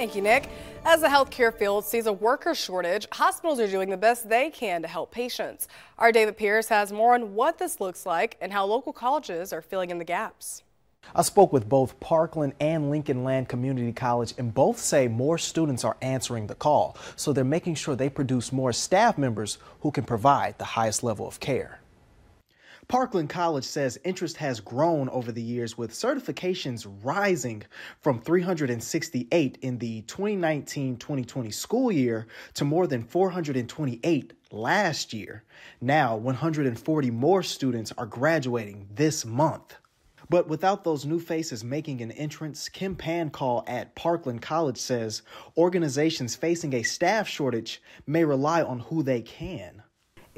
Thank you, Nick. As the healthcare field sees a worker shortage, hospitals are doing the best they can to help patients. Our David Pierce has more on what this looks like and how local colleges are filling in the gaps. I spoke with both Parkland and Lincoln Land Community College, and both say more students are answering the call. So they're making sure they produce more staff members who can provide the highest level of care. Parkland College says interest has grown over the years with certifications rising from 368 in the 2019 2020 school year to more than 428 last year. Now, 140 more students are graduating this month. But without those new faces making an entrance, Kim Pancall at Parkland College says organizations facing a staff shortage may rely on who they can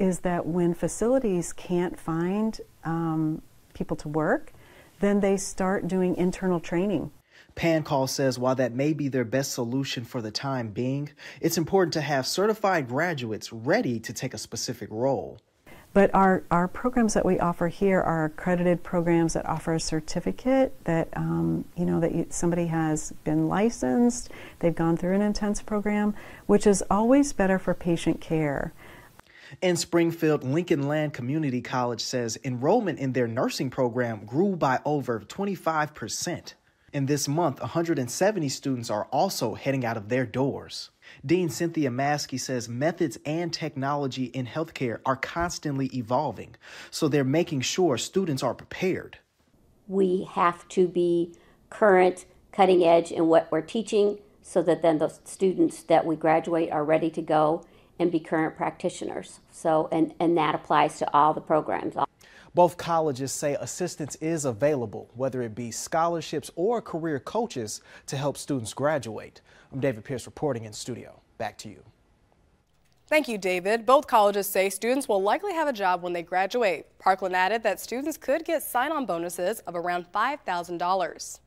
is that when facilities can't find um, people to work, then they start doing internal training. Pancall says while that may be their best solution for the time being, it's important to have certified graduates ready to take a specific role. But our, our programs that we offer here are accredited programs that offer a certificate that, um, you know, that somebody has been licensed, they've gone through an intense program, which is always better for patient care. In Springfield, Lincoln Land Community College says enrollment in their nursing program grew by over 25%. In this month, 170 students are also heading out of their doors. Dean Cynthia Maskey says methods and technology in healthcare are constantly evolving, so they're making sure students are prepared. We have to be current, cutting edge in what we're teaching so that then the students that we graduate are ready to go and be current practitioners. So, and, and that applies to all the programs. Both colleges say assistance is available, whether it be scholarships or career coaches to help students graduate. I'm David Pierce reporting in studio. Back to you. Thank you, David. Both colleges say students will likely have a job when they graduate. Parkland added that students could get sign-on bonuses of around $5,000.